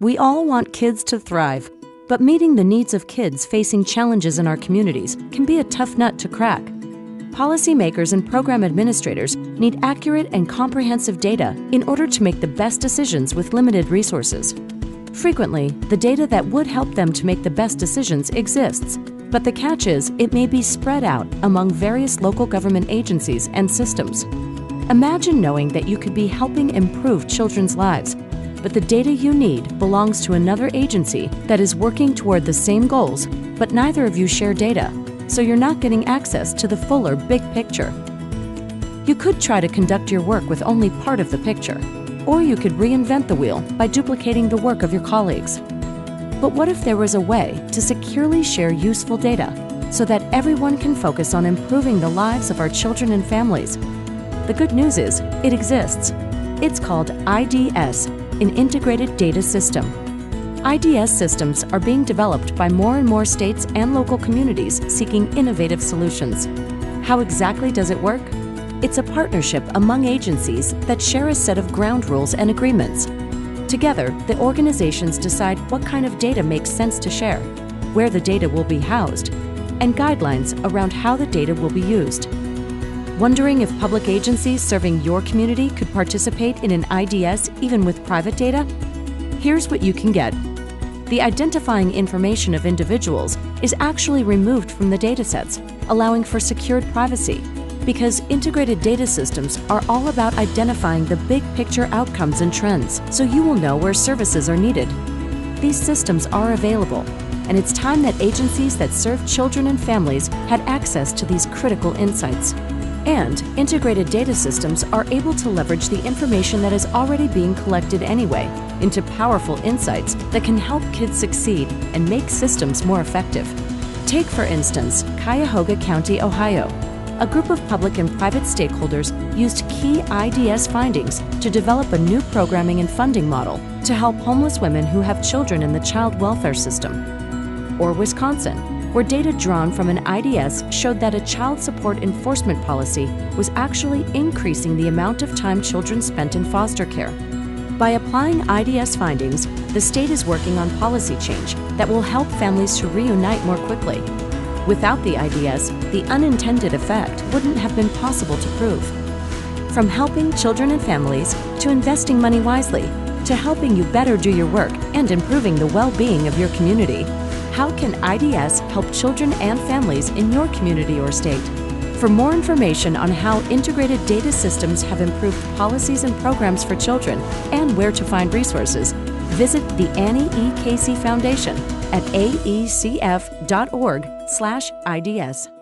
We all want kids to thrive, but meeting the needs of kids facing challenges in our communities can be a tough nut to crack. Policymakers and program administrators need accurate and comprehensive data in order to make the best decisions with limited resources. Frequently, the data that would help them to make the best decisions exists, but the catch is it may be spread out among various local government agencies and systems. Imagine knowing that you could be helping improve children's lives but the data you need belongs to another agency that is working toward the same goals, but neither of you share data, so you're not getting access to the fuller big picture. You could try to conduct your work with only part of the picture, or you could reinvent the wheel by duplicating the work of your colleagues. But what if there was a way to securely share useful data so that everyone can focus on improving the lives of our children and families? The good news is, it exists. It's called IDS an integrated data system. IDS systems are being developed by more and more states and local communities seeking innovative solutions. How exactly does it work? It's a partnership among agencies that share a set of ground rules and agreements. Together, the organizations decide what kind of data makes sense to share, where the data will be housed, and guidelines around how the data will be used. Wondering if public agencies serving your community could participate in an IDS even with private data? Here's what you can get. The identifying information of individuals is actually removed from the datasets, allowing for secured privacy, because integrated data systems are all about identifying the big picture outcomes and trends so you will know where services are needed. These systems are available, and it's time that agencies that serve children and families had access to these critical insights. And integrated data systems are able to leverage the information that is already being collected anyway into powerful insights that can help kids succeed and make systems more effective. Take, for instance, Cuyahoga County, Ohio. A group of public and private stakeholders used key IDS findings to develop a new programming and funding model to help homeless women who have children in the child welfare system. Or Wisconsin, where data drawn from an IDS showed that a child support enforcement policy was actually increasing the amount of time children spent in foster care. By applying IDS findings, the state is working on policy change that will help families to reunite more quickly. Without the IDS, the unintended effect wouldn't have been possible to prove. From helping children and families to investing money wisely to helping you better do your work and improving the well being of your community. How can IDS help children and families in your community or state? For more information on how integrated data systems have improved policies and programs for children and where to find resources, visit the Annie E. Casey Foundation at aecf.org/ids.